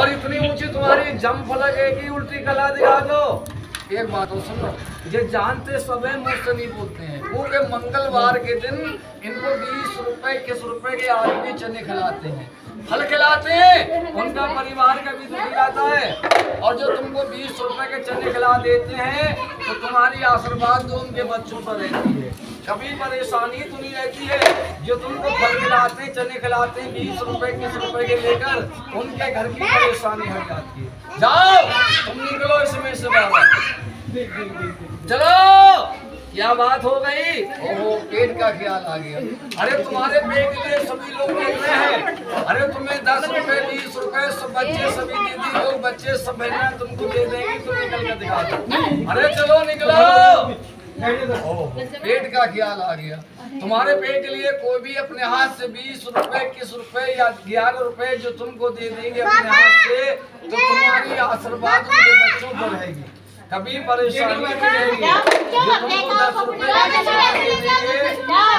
और इतनी ऊँची तुम्हारी जंप लगेगी उल्टी कला दिखा दो। एक बात और सुनो, ये जानते सब है मुझसे नहीं बोलते हैं। क्योंकि मंगलवार के दिन इनको बीस रुपए किस रुपए के आदमी चने खिलाते हैं। फल खिलाते हैं, उनका परिवार का भी दुखी जाता है। और जो तुमको बीस रुपए के चने खिला देते हैं तो तुम्हारी आशीर्वाद जो उनके बच्चों पर रहती है। कभी परेशानी तो नहीं रहती है, जो तुमको खिलाते चने खिलाते बीस रुपए किस रुपए के लेकर उनके घर की परेशानी हट जाती है। जाओ, तुम निकलो इसमें से बाबा चलो, क्या बात हो गई? ओहो, पेट का ख्याल आ गया। अरे, तुम्हारे पेट लिए सभी लोग रहे हैं। अरे, तुम्हें दस रुपए, बीस रुपए, सब बच्चे, सभी दीदी लोग, बच्चे सब बहना तुमको दे देंगे तुम निकल कर दिखा दो अरे, चलो, निकलो। पेट का ख्याल आ गया। तुम्हारे पेट के लिए कोई भी अपने हाथ से बीस रुपए किस रुपए या ग्यारह रुपए जो तुमको दे देंगे अपने हाथ से तो तुम्हारी आशीर्वाद उनके बच्चों पर रहेगी। कभी परेशानी नहीं रहेगी।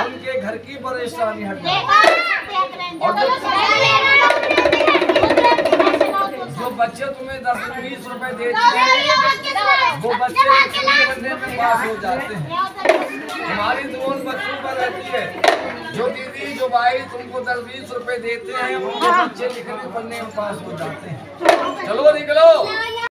उनके घर की परेशानी हट जाएगी और बच्चे तुम्हें दस बीस रुपए देते हैं वो बच्चे बंदे बनने में पास हो जाते हैं। हमारी दोनों बच्चों पर रहती है। जो दीदी जो भाई तुमको दस बीस रुपए देते हैं वो बच्चे लिखने पढ़ने में पास हो जाते हैं। चलो निकलो।